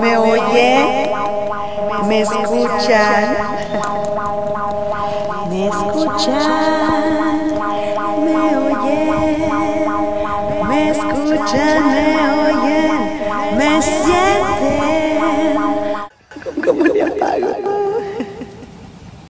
¿Me oye? ¿Me escuchan? ¿Me escuchan? ¿Me oyen? ¿Me escuchan? ¿Me oyen? ¿Me sienten?